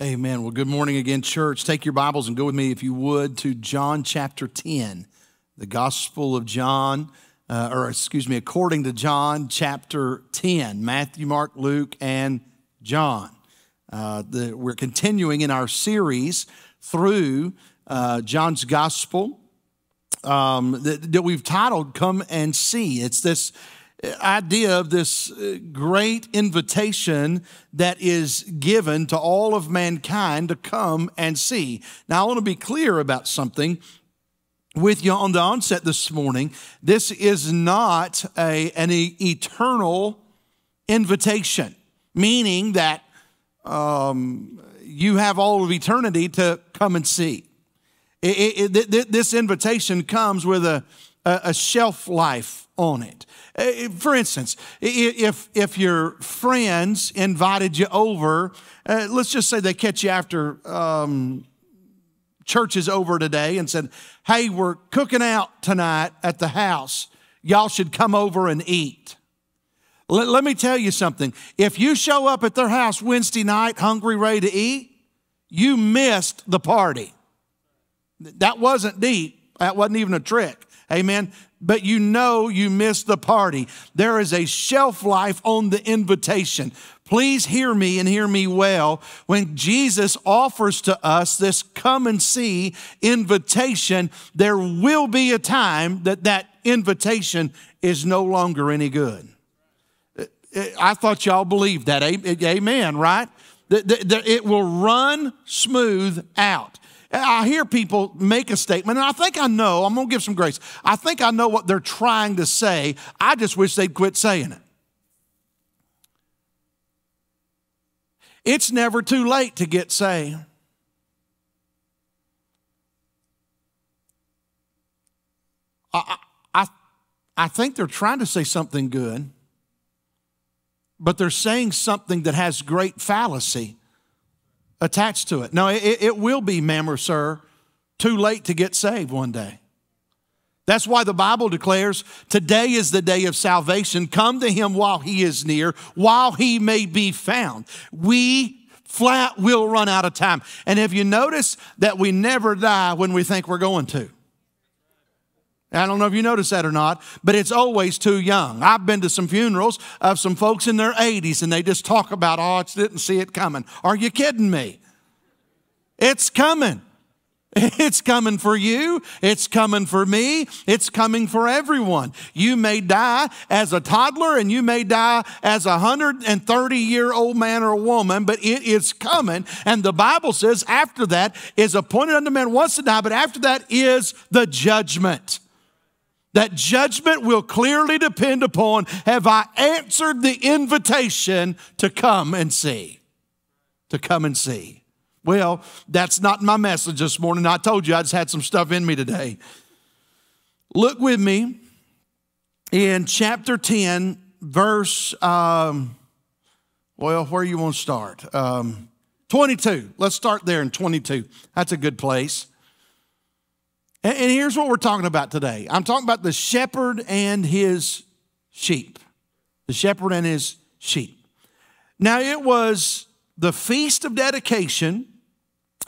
Amen. Well, good morning again, church. Take your Bibles and go with me, if you would, to John chapter 10, the Gospel of John, uh, or excuse me, according to John chapter 10, Matthew, Mark, Luke, and John. Uh, the, we're continuing in our series through uh, John's Gospel um, that, that we've titled Come and See. It's this idea of this uh, great invitation that is given to all of mankind to come and see. Now, I want to be clear about something with you on the onset this morning. This is not a, an eternal invitation, meaning that um, you have all of eternity to come and see. It, it, it, this invitation comes with a, a shelf life on it. Uh, for instance, if, if your friends invited you over, uh, let's just say they catch you after um, church is over today and said, Hey, we're cooking out tonight at the house. Y'all should come over and eat. Let, let me tell you something. If you show up at their house Wednesday night hungry, ready to eat, you missed the party. That wasn't deep. That wasn't even a trick. Amen but you know you missed the party. There is a shelf life on the invitation. Please hear me and hear me well. When Jesus offers to us this come and see invitation, there will be a time that that invitation is no longer any good. I thought y'all believed that. Amen, right? It will run smooth out. I hear people make a statement, and I think I know, I'm to give some grace. I think I know what they're trying to say. I just wish they'd quit saying it. It's never too late to get saved. I, I, I think they're trying to say something good, but they're saying something that has great fallacy attached to it. No, it, it will be, ma'am or sir, too late to get saved one day. That's why the Bible declares today is the day of salvation. Come to him while he is near, while he may be found. We flat will run out of time. And if you notice that we never die when we think we're going to? I don't know if you noticed that or not, but it's always too young. I've been to some funerals of some folks in their 80s and they just talk about, oh, I didn't see it coming. Are you kidding me? It's coming. It's coming for you. It's coming for me. It's coming for everyone. You may die as a toddler and you may die as a 130 year old man or woman, but it is coming. And the Bible says after that is appointed unto man once to die, but after that is the judgment. That judgment will clearly depend upon have I answered the invitation to come and see? To come and see. Well, that's not my message this morning. I told you I just had some stuff in me today. Look with me in chapter 10, verse, um, well, where you want to start? Um, 22. Let's start there in 22. That's a good place. And, here's what we're talking about today I'm talking about the shepherd and his sheep. The shepherd and his sheep. Now, it was the Feast of Dedication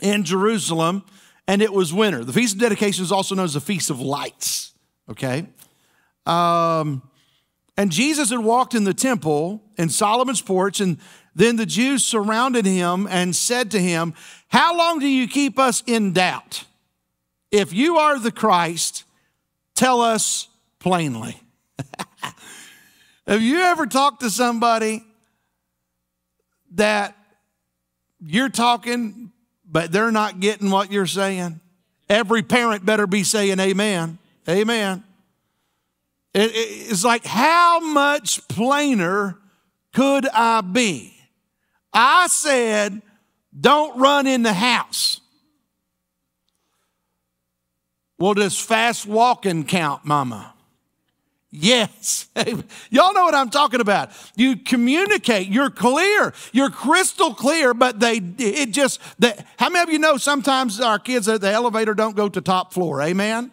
in Jerusalem, and it was winter. The Feast of Dedication is also known as the Feast of Lights, okay? Um, and Jesus had walked in the temple in Solomon's porch, and then the Jews surrounded him and said to him, How long do you keep us in doubt? If you are the Christ, tell us plainly. Have you ever talked to somebody that you're talking, but they're not getting what you're saying? Every parent better be saying amen. Amen. It, it, it's like, how much plainer could I be? I said, don't run in the house. Well, does fast walking count, mama? Yes. Y'all know what I'm talking about. You communicate, you're clear, you're crystal clear, but they, it just, they, how many of you know sometimes our kids at the elevator don't go to top floor? Amen?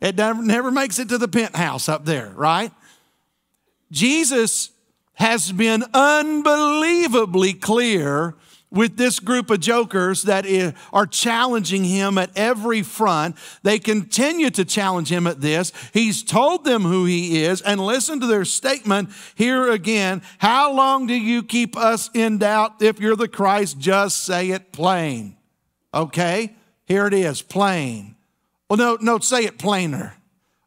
It never, never makes it to the penthouse up there, right? Jesus has been unbelievably clear with this group of jokers that are challenging him at every front. They continue to challenge him at this. He's told them who he is, and listen to their statement here again. How long do you keep us in doubt? If you're the Christ, just say it plain. Okay? Here it is, plain. Well, no, no, say it plainer.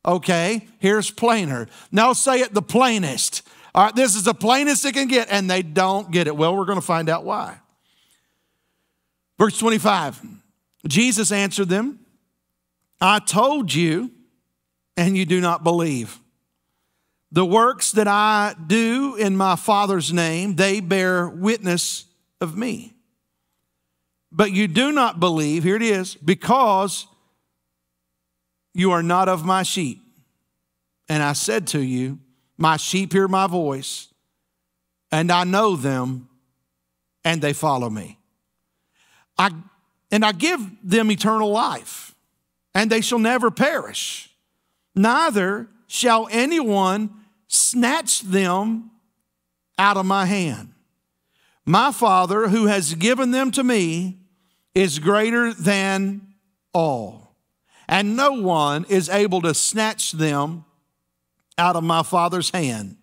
Okay, here's plainer. Now say it the plainest. All right, this is the plainest it can get, and they don't get it. Well, we're going to find out why. Verse 25 Jesus answered them, I told you, and you do not believe. The works that I do in my Father's name, they bear witness of me. But you do not believe, here it is, because you are not of my sheep. And I said to you, My sheep hear my voice, and I know them, and they follow me. I, and I give them eternal life, and they shall never perish. Neither shall anyone snatch them out of my hand. My Father, who has given them to me, is greater than all, and no one is able to snatch them out of my Father's hand.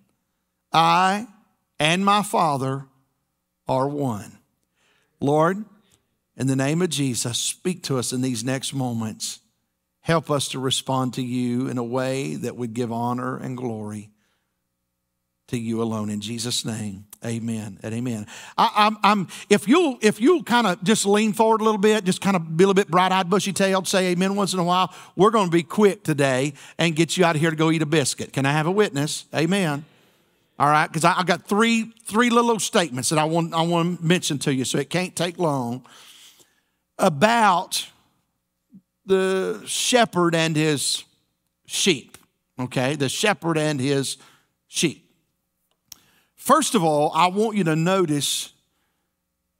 I and my Father are one. Lord, in the name of Jesus, speak to us in these next moments. Help us to respond to you in a way that would give honor and glory to you alone. In Jesus' name, amen and amen. I, am if you'll, if you'll kind of just lean forward a little bit, just kind of be a little bit bright eyed, bushy tailed, say amen once in a while, we're going to be quick today and get you out of here to go eat a biscuit. Can I have a witness? Amen. All right, because I, I got three three little statements that I want I want to mention to you, so it can't take long about the shepherd and his sheep. Okay, the shepherd and his sheep. First of all, I want you to notice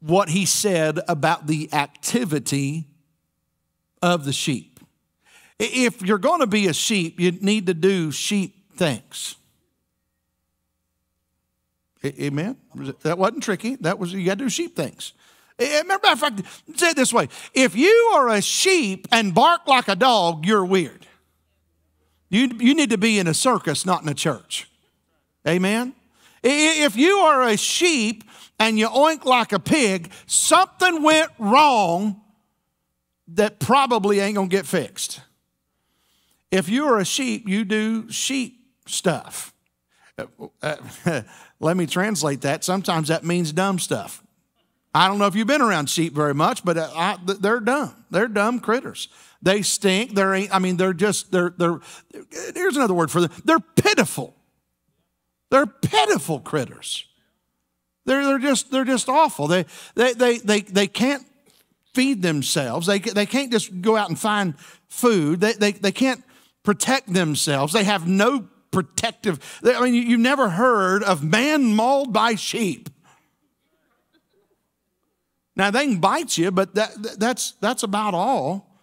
what he said about the activity of the sheep. If you're going to be a sheep, you need to do sheep things. Amen? That wasn't tricky. That was, you got to do sheep things. Remember, if I say it this way if you are a sheep and bark like a dog, you're weird. You, you need to be in a circus, not in a church. Amen? If you are a sheep and you oink like a pig, something went wrong that probably ain't gonna get fixed. If you are a sheep, you do sheep stuff. Let me translate that. Sometimes that means dumb stuff. I don't know if you've been around sheep very much, but uh, I, they're dumb. They're dumb critters. They stink. They're, I mean, they're just, they're, they're, here's another word for them. They're pitiful. They're pitiful critters. They're, they're just, they're just awful. They, they, they, they, they can't feed themselves. They, they can't just go out and find food. They, they, they can't protect themselves. They have no protective, I mean, you've never heard of man mauled by sheep. Now they can bite you, but that, that's, that's about all.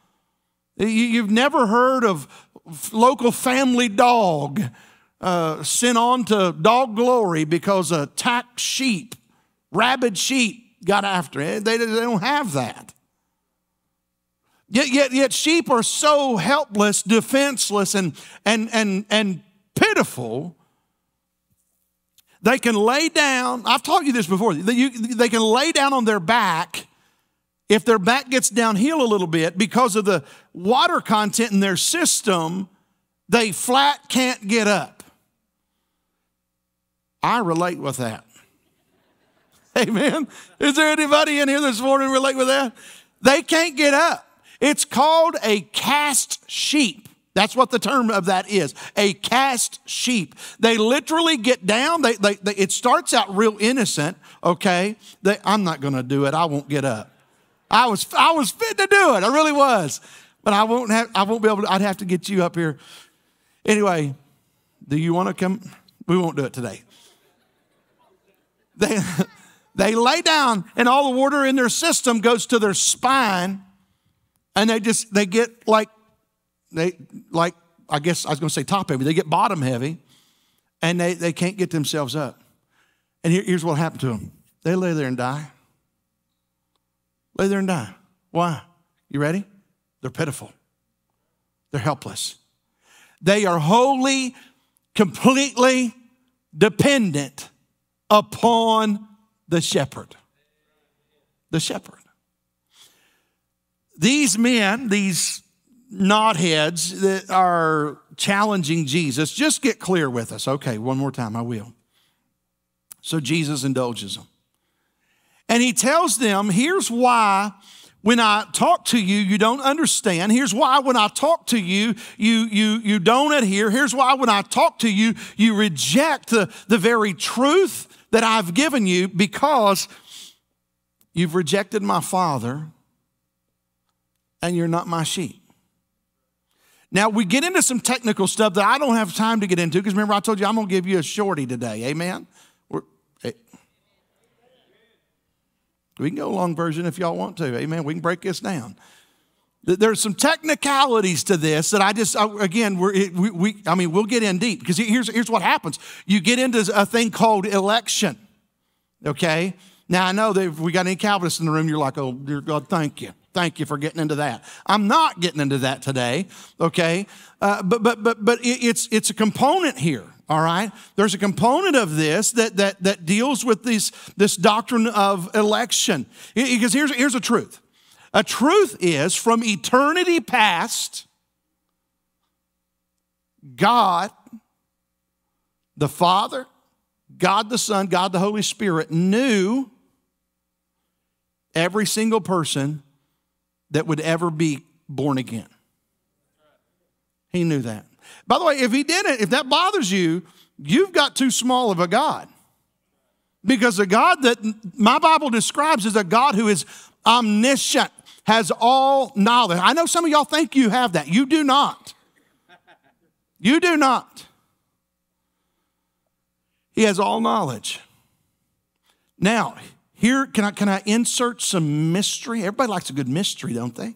You, have never heard of local family dog uh, sent on to dog glory because a tack sheep, rabid sheep, got after it. They, they don't have that. Yet, yet, yet sheep are so helpless, defenseless, and, and, and, and pitiful they can lay down, I've taught you this before, they, they can lay down on their back if their back gets downhill a little bit because of the water content in their system, they flat can't get up. I relate with that. Amen. Is there anybody in here this morning relate with that? They can't get up. It's called a cast sheep. That's what the term of that is a cast sheep. They literally get down. They, they, they it starts out real innocent, okay? They, I'm not going to do it. I won't get up. I was, I was fit to do it. I really was. But I won't have, I won't be able to, I'd have to get you up here. Anyway, do you want to come? We won't do it today. They, they lay down and all the water in their system goes to their spine and they just, they get like they like I guess I was going to say top heavy. They get bottom heavy, and they, they can't get themselves up. And here, here's what happened to them: they lay there and die. Lay there and die. Why? You ready? They're pitiful. They're helpless. They are wholly, completely dependent upon the shepherd. The shepherd. These men, these knotheads that are challenging Jesus, just get clear with us. Okay, one more time, I will. So Jesus indulges them. And he tells them, here's why when I talk to you, you don't understand. Here's why when I talk to you, you, you, you don't adhere. Here's why when I talk to you, you reject the, the very truth that I've given you because you've rejected my Father and you're not my sheep. Now, we get into some technical stuff that I don't have time to get into because remember, I told you I'm going to give you a shorty today. Amen? Eh. We can go long version if y'all want to. Amen. We can break this down. There's some technicalities to this that I just, again, we we, I mean, we'll get in deep because here's, here's what happens. You get into a thing called election, okay? Now, I know that if we got any Calvinists in the room, you're like, oh, dear God, thank you. Thank you for getting into that. I'm not getting into that today, okay? Uh, but but but but it's it's a component here. All right? There's a component of this that, that, that deals with this, this doctrine of election. Because here's, here's a truth a truth is from eternity past, God, the Father, God the Son, God the Holy Spirit knew every single person that would ever be born again. He knew that. By the way, if he didn't, if that bothers you, you've got too small of a God. Because the God that my Bible describes is a God who is omniscient, has all knowledge. I know some of y'all think you have that. You do not. You do not. He has all knowledge. Now, here, can I, can I insert some mystery? Everybody likes a good mystery, don't they?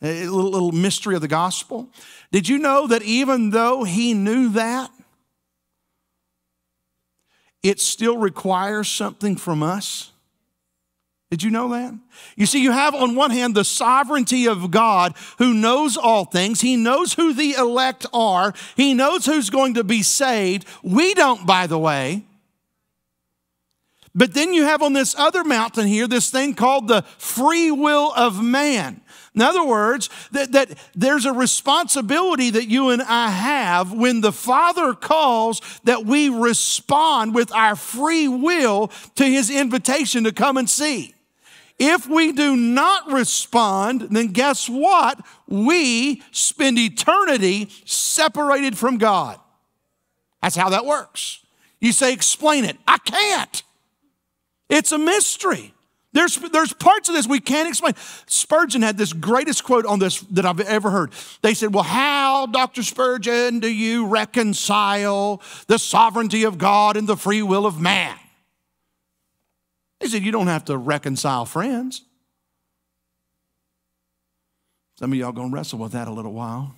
A little, little mystery of the gospel. Did you know that even though he knew that, it still requires something from us? Did you know that? You see, you have on one hand the sovereignty of God who knows all things. He knows who the elect are. He knows who's going to be saved. We don't, by the way. But then you have on this other mountain here this thing called the free will of man. In other words, that, that there's a responsibility that you and I have when the Father calls that we respond with our free will to his invitation to come and see. If we do not respond, then guess what? We spend eternity separated from God. That's how that works. You say, explain it. I can't. It's a mystery. There's, there's parts of this we can't explain. Spurgeon had this greatest quote on this that I've ever heard. They said, Well, how, Dr. Spurgeon, do you reconcile the sovereignty of God and the free will of man? He said, You don't have to reconcile friends. Some of y'all to wrestle with that a little while.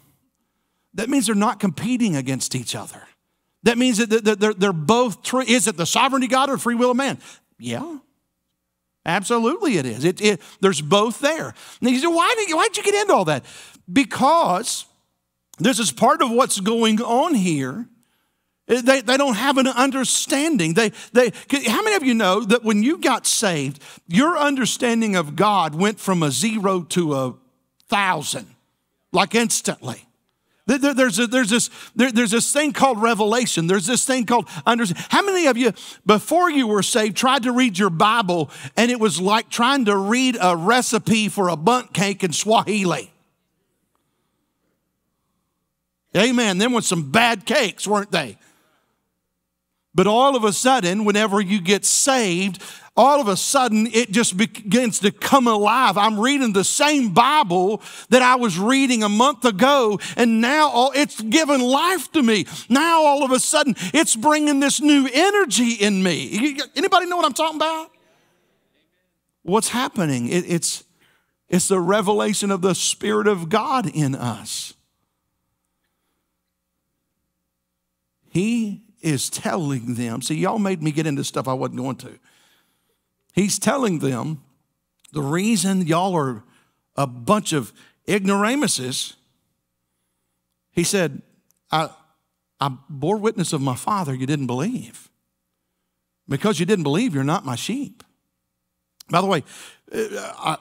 That means they're not competing against each other. That means that they're, both true. Is it the sovereignty of God or free will of man? Yeah. Absolutely, it is. It, it, there's both there. And you say, why did, you, why did you get into all that? Because this is part of what's going on here. Eh, they, they don't have an understanding. They, they, how many of you know that when you got saved, your understanding of God went from a zero to a thousand, like instantly? There's, a, there's, this, there, there's this thing called revelation. There's this thing called understanding. How many of you, before you were saved, tried to read your Bible and it was like trying to read a recipe for a bundt cake in Swahili? Amen. Them were some bad cakes, weren't they? But all of a sudden, whenever you get saved, all of a sudden it just begins to come alive. I'm reading the same Bible that I was reading a month ago, and now it's given life to me. Now all of a sudden it's bringing this new energy in me. Anybody know what I'm talking about? What's happening? It, it's, it's the revelation of the Spirit of God in us. He is telling them, see, y'all made me get into stuff I wasn't going to. He's telling them the reason y'all are a bunch of ignoramuses, he said, I, I bore witness of my father, you didn't believe. Because you didn't believe, you're not my sheep. By the way, uh, I,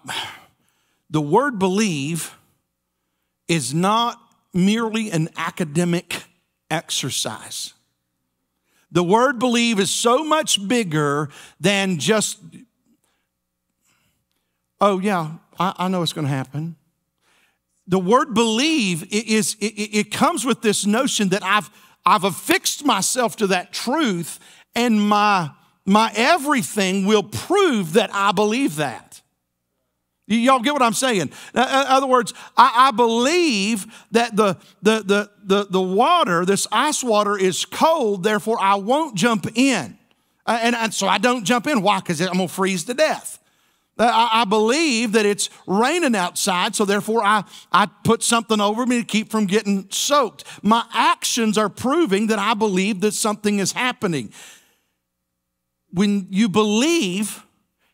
the word believe is not merely an academic exercise. The word believe is so much bigger than just, oh, yeah, I, I know it's going to happen. The word believe is, it, it comes with this notion that I've, I've affixed myself to that truth and my, my everything will prove that I believe that. Y'all get what I'm saying? In other words, I, I, believe that the, the, the, the, the water, this ice water, is cold, therefore I won't jump in. Uh, and, and so I don't jump in. Why? Because I'm going to freeze to death. Uh, I, I, believe that it's raining outside, so therefore I, I put something over me to keep from getting soaked. My actions are proving that I believe that something is happening. When you believe,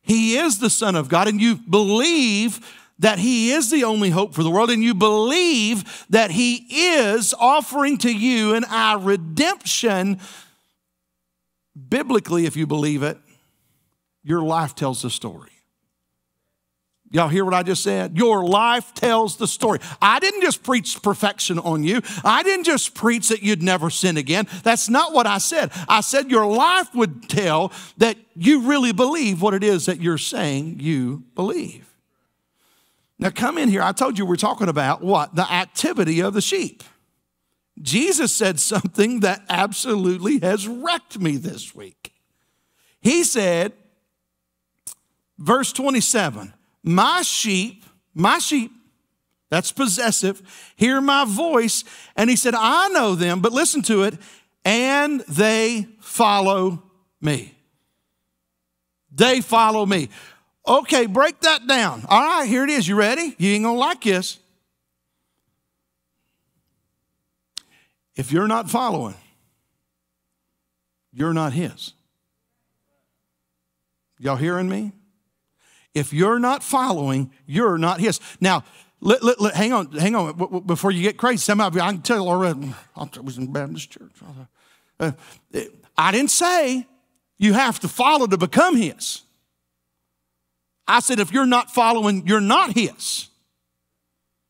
he is the Son of God, and you believe that He is the only hope for the world, and you believe that He is offering to you and our redemption, biblically, if you believe it, your life tells the story. Y'all hear what I just said? Your life tells the story. I didn't just preach perfection on you. I didn't just preach that you'd never sin again. That's not what I said. I said your life would tell that you really believe what it is that you're saying you believe. Now, come in here. I told you we're talking about what? The activity of the sheep. Jesus said something that absolutely has wrecked me this week. He said, verse 27, my sheep, my sheep, that's possessive, hear my voice. And he said, I know them, but listen to it, and they follow me. They follow me. Okay, break that down. All right, here it is. You ready? You ain't gonna like this. If you're not following, you're not his. Y'all hearing me? If you're not following, you're not his. Now, let, let, let, hang on, hang on, before you get crazy. Some of you, I can tell already, I was in Baptist church. Uh, I didn't say you have to follow to become his. I said, if you're not following, you're not his.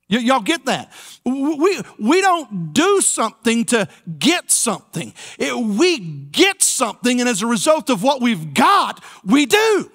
Y- y'all get that? We, we don't do something to get something. It, we get something, and as a result of what we've got, we do.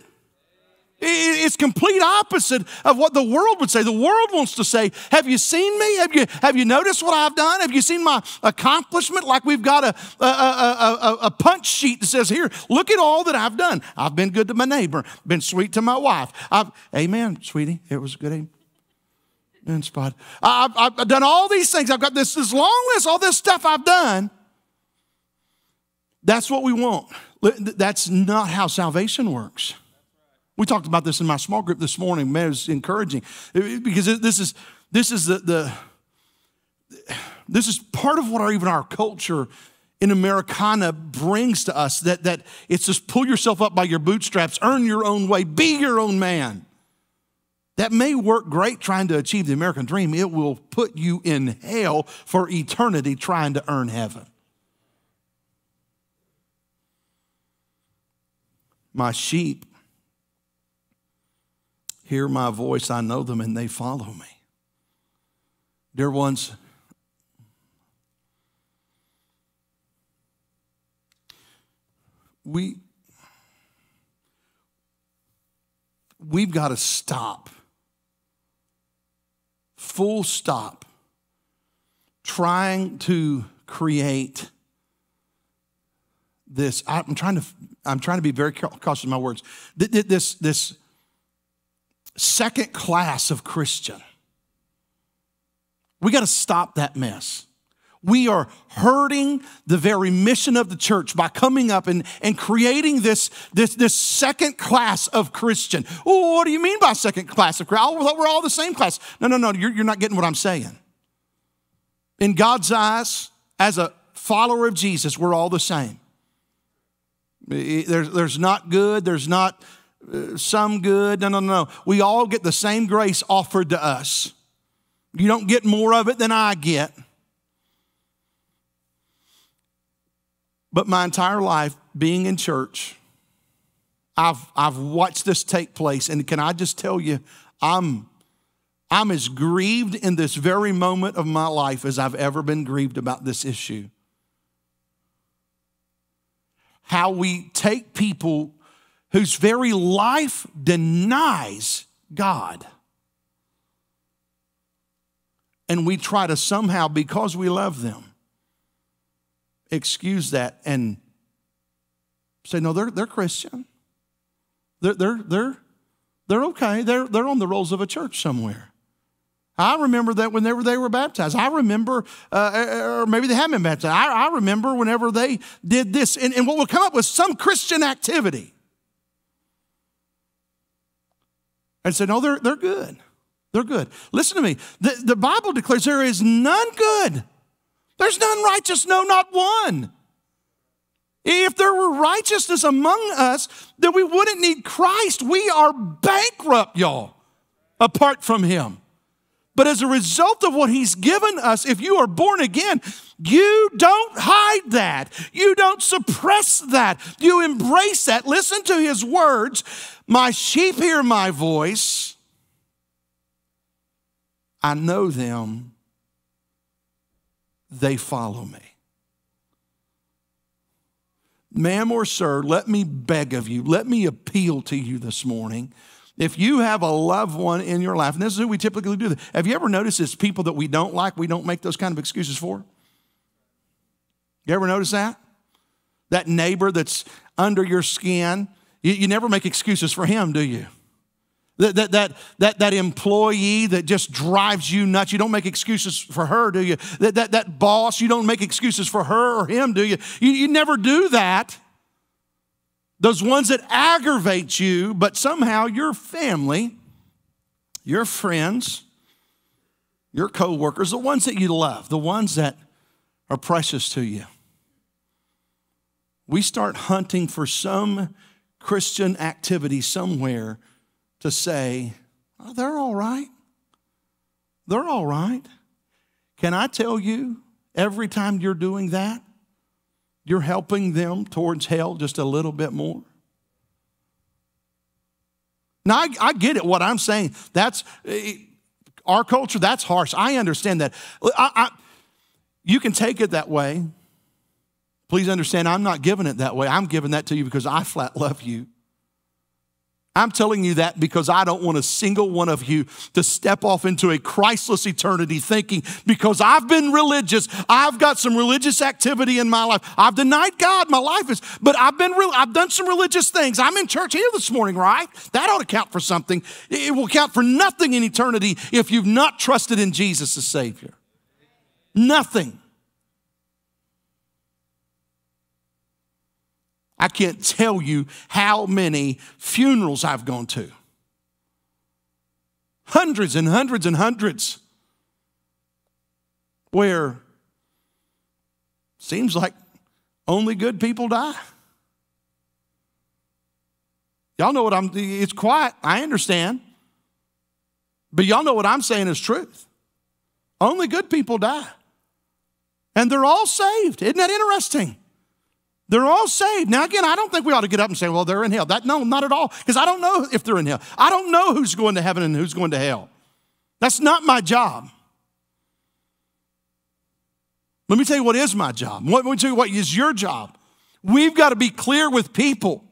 It's complete opposite of what the world would say. The world wants to say, Have you seen me? Have you, have you noticed what I've done? Have you seen my accomplishment? Like we've got a, a, a, a, punch sheet that says, Here, look at all that I've done. I've been good to my neighbor, been sweet to my wife. I've, amen, sweetie. It was a good amen. Spot. I've, I've done all these things. I've got this, this long list, all this stuff I've done. That's what we want. That's not how salvation works. We talked about this in my small group this morning. Man, it was encouraging because this is this is the, the this is part of what our, even our culture in Americana brings to us that, that it's just pull yourself up by your bootstraps, earn your own way, be your own man. That may work great trying to achieve the American dream. It will put you in hell for eternity trying to earn heaven. My sheep hear my voice, I know them, and they follow me. Dear ones, we we've got to stop full stop trying to create this i'm trying to i'm trying to be very cautious of my words this this second class of Christian. We got to stop that mess. We are hurting the very mission of the church by coming up and, and creating this, this, this second class of Christian. Oh, what do you mean by second class of Christian? We're all the same class. No, no, no, you're, you're not getting what I'm saying. In God's eyes, as a follower of Jesus, we're all the same. There's, there's not good, there's not some good. No, no, no. We all get the same grace offered to us. You don't get more of it than I get. But my entire life being in church, I've, I've watched this take place. And can I just tell you, I'm, I'm as grieved in this very moment of my life as I've ever been grieved about this issue. How we take people whose very life denies God. And we try to somehow, because we love them, excuse that and say, no, they're, they're Christian. They're, they're, they're, they're okay. They're, they're on the rolls of a church somewhere. I remember that whenever they were baptized. I remember, uh, or maybe they haven't been baptized. I, I remember whenever they did this. And, and what will come up with some Christian activity. And say, no, they're, they're good. They're good. Listen to me. The, the Bible declares there is none good. There's none righteous, no, not one. If there were righteousness among us, then we wouldn't need Christ. We are bankrupt, y'all, apart from Him. But as a result of what He's given us, if you are born again, you don't hide that. You don't suppress that. You embrace that. Listen to His words My sheep hear my voice. I know them they follow me. Ma'am or sir, let me beg of you, let me appeal to you this morning. If you have a loved one in your life, and this is who we typically do, have you ever noticed it's people that we don't like, we don't make those kind of excuses for? You ever notice that? That neighbor that's under your skin, you, you never make excuses for him, do you? That, that, that, that, that employee that just drives you nuts, you don't make excuses for her, do you? That, that, that boss, you don't make excuses for her or him, do you? You, you never do that. Those ones that aggravate you, but somehow your family, your friends, your coworkers, the ones that you love, the ones that are precious to you. We start hunting for some Christian activity somewhere to say, oh, they're all right. They're all right. Can I tell you, every time you're doing that, you're helping them towards hell just a little bit more? Now, I, I get it, what I'm saying. That's eh, our culture, that's harsh. I understand that. I, I, you can take it that way. Please understand, I'm not giving it that way. I'm giving that to you because I flat love you. I'm telling you that because I don't want a single one of you to step off into a Christless eternity thinking because I've been religious, I've got some religious activity in my life. I've denied God, my life is, but I've been real, I've done some religious things. I'm in church here this morning, right? That ought to count for something. It will count for nothing in eternity if you've not trusted in Jesus as Savior. Nothing. I can't tell you how many funerals I've gone to. Hundreds and hundreds and hundreds. Where seems like only good people die. Y'all know what I'm, it's quiet, I understand. But y'all know what I'm saying is truth. Only good people die. And they're all saved. Isn't that interesting? They're all saved. Now, again, I don't think we ought to get up and say, well, they're in hell. That, no, not at all, because I don't know if they're in hell. I don't know who's going to heaven and who's going to hell. That's not my job. Let me tell you what is my job. Let me tell you what is your job. We've got to be clear with people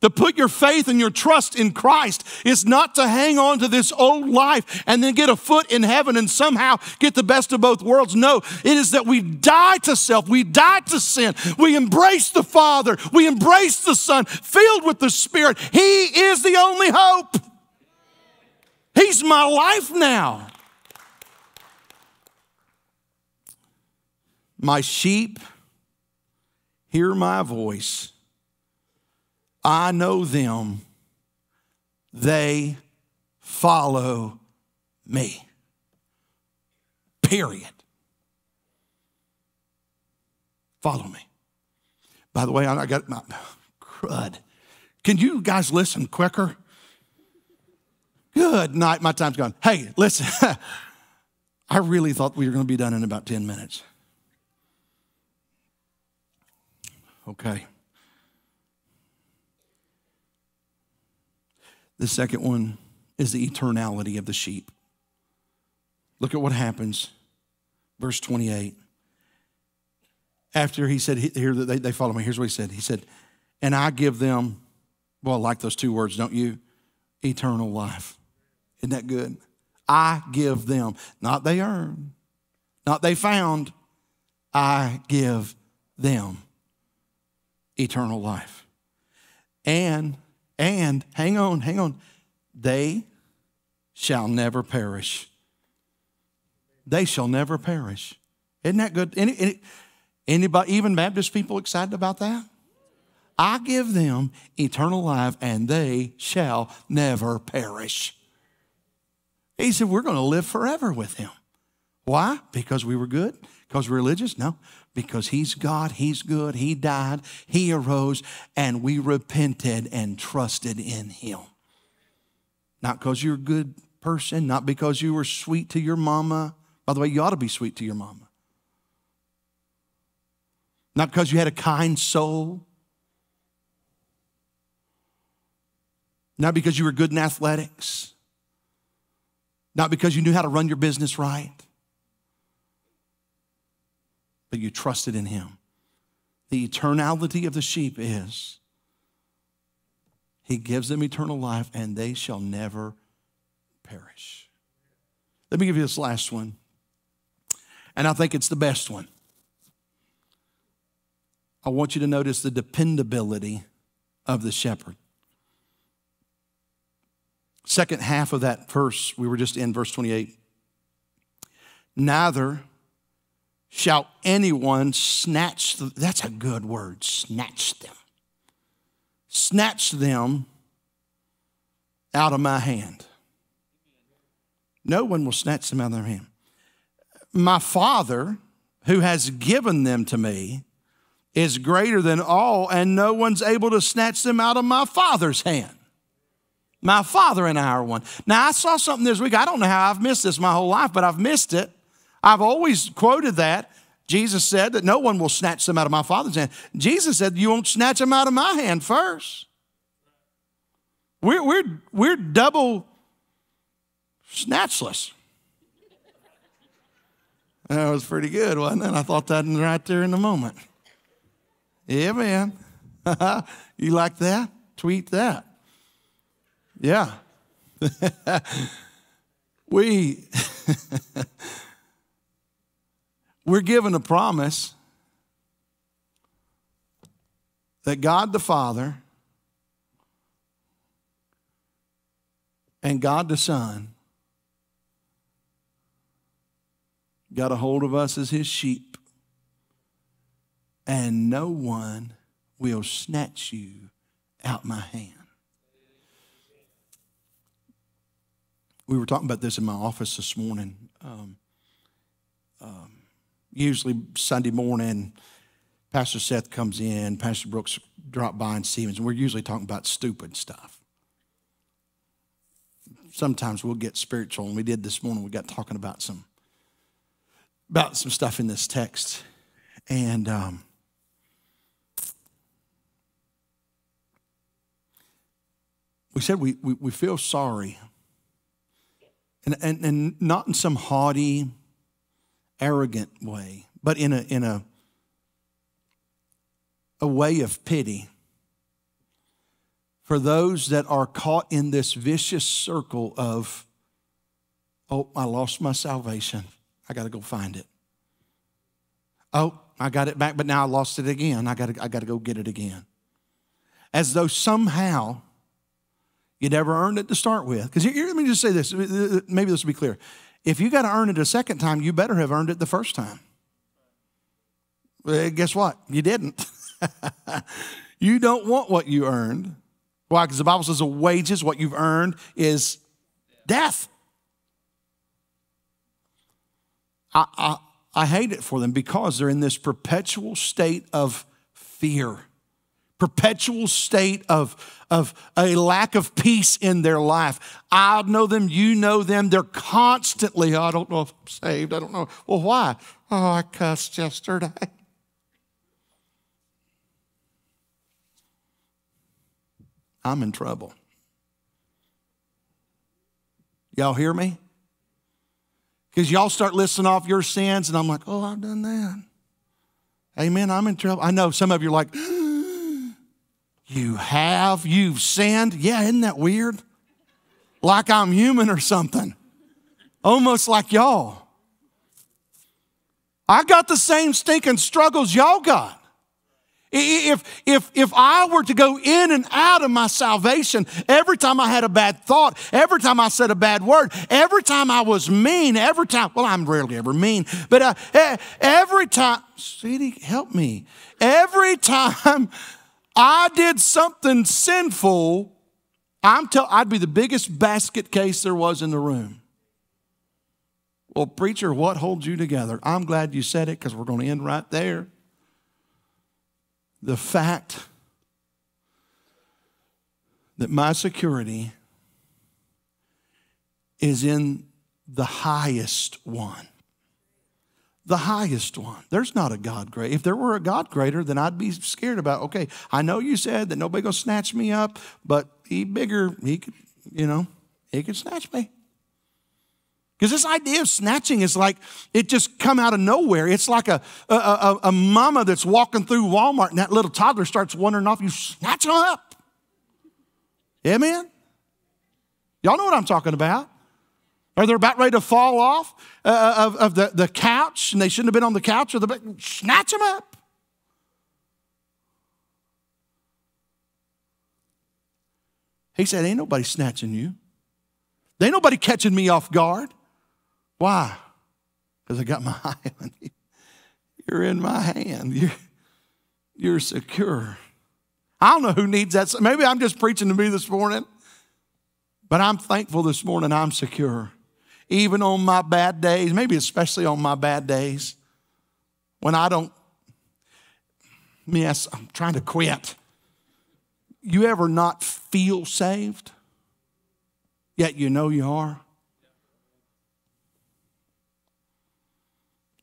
to put your faith and your trust in Christ is not to hang on to this old life and then get a foot in heaven and somehow get the best of both worlds. No, it is that we die to self, we die to sin, we embrace the Father, we embrace the Son, filled with the Spirit. He is the only hope. He's my life now. My sheep hear my voice I know them, they follow me. Period. Follow me. By the way, I got my crud. Can you guys listen quicker? Good night. My time's gone. Hey, listen. I really thought we were going to be done in about 10 minutes. Okay. The second one is the eternality of the sheep. Look at what happens. Verse 28. After he said, Here, they, they follow me. Here's what he said. He said, And I give them, well, I like those two words, don't you? Eternal life. Isn't that good? I give them, not they earn, not they found, I give them eternal life. And, and, hang on, hang on, they shall never perish. They shall never perish. Isn't that good? Any, any, anybody, even Baptist people excited about that? I give them eternal life and they shall never perish. He said, We're going to live forever with him. Why? Because we were good? Because we're religious? No. Because he's God, he's good, he died, he arose, and we repented and trusted in him. Not because you're a good person, not because you were sweet to your mama. By the way, you ought to be sweet to your mama. Not because you had a kind soul. Not because you were good in athletics. Not because you knew how to run your business right. But you trusted in Him. The eternality of the sheep is He gives them eternal life and they shall never perish. Let me give you this last one. And I think it's the best one. I want you to notice the dependability of the shepherd. Second half of that verse, we were just in verse 28. Neither shall anyone snatch, the, that's a good word, snatch them. Snatch them out of my hand. No one will snatch them out of their hand. My Father, who has given them to me, is greater than all, and no one's able to snatch them out of my Father's hand. My Father and I are one. Now, I saw something this week. I don't know how I've missed this my whole life, but I've missed it. I've always quoted that. Jesus said that no one will snatch them out of my Father's hand. Jesus said, You won't snatch them out of my hand first. We're, we're, we're double snatchless. That was pretty good, wasn't it? I thought that right there in the moment. Yeah, man. you like that? Tweet that. Yeah. we we're given a promise that God the Father and God the Son got a hold of us as his sheep, and no one will snatch you out my hand. We were talking about this in my office this morning. Um, um, usually Sunday morning, Pastor Seth comes in, Pastor Brooks drop by and Stevens, and we're usually talking about stupid stuff. Sometimes we'll get spiritual, and we did this morning. We got talking about some about some stuff in this text, and um, we said we, we, we feel sorry and, and, and not in some haughty, arrogant way, but in a, in a, a way of pity for those that are caught in this vicious circle of, oh, I lost my salvation. I got to go find it. Oh, I got it back, but now I lost it again. I got I got to go get it again. As though somehow you never earned it to start with. Because let me just say this, maybe this will be clear. If you got to earn it a second time, you better have earned it the first time. Well, guess what? You didn't. you don't want what you earned. Why? Because the Bible says the wages, what you've earned, is death. I, I, I hate it for them because they're in this perpetual state of fear perpetual state of, of a lack of peace in their life. I know them, you know them. They're constantly, oh, I don't know if I'm saved. I don't know. Well, why? Oh, I cussed yesterday. I'm in trouble. Y'all hear me? Because y'all start listing off your sins, and I'm like, oh, I've done that. Amen. I'm in trouble. I know some of you are like, you have, you've sinned. Yeah, isn't that weird? Like I'm human or something. Almost like y'all. I got the same stinking struggles y'all got. If, if, if I were to go in and out of my salvation every time I had a bad thought, every time I said a bad word, every time I was mean, every time, well, I'm rarely ever mean, but uh, every time, sweetie, help me. Every time I did something sinful, I'm tell, I'd be the biggest basket case there was in the room. Well, preacher, what holds you together? I'm glad you said it because we're going to end right there the fact that my security is in the highest one. The highest one. There's not a God greater. If there were a God greater, then I'd be scared about, okay, I know you said that nobody gonna snatch me up, but he bigger, he could, you know, he could snatch me. Because this idea of snatching is like it just come out of nowhere. It's like a, a, a, a, mama that's walking through Walmart and that little toddler starts wandering off. You snatch him up. Amen? Y'all know what I'm talking about. Or they're about ready to fall off uh, uh of, of the, the couch and they shouldn't have been on the couch or the snatch them up. He said, Ain't nobody snatching you. Ain't nobody catching me off guard. Why? Because I got my eye on you. You're in my hand. You're, you're secure. I don't know who needs that. Maybe I'm just preaching to me this morning, but I'm thankful this morning I'm secure. Even on my bad days, maybe especially on my bad days, when I don't, yes, I'm trying to quit. You ever not feel saved, yet you know you are?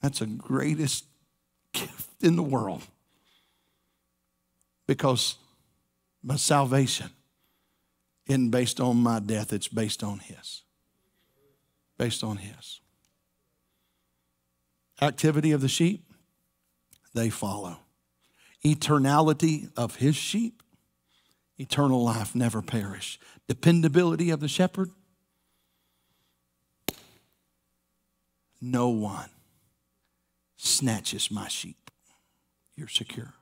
That's the greatest gift in the world because my salvation isn't based on my death, it's based on His. Based on His. Activity of the sheep, they follow. Eternality of His sheep, eternal life never perish. Dependability of the shepherd, no one snatches my sheep. You're secure.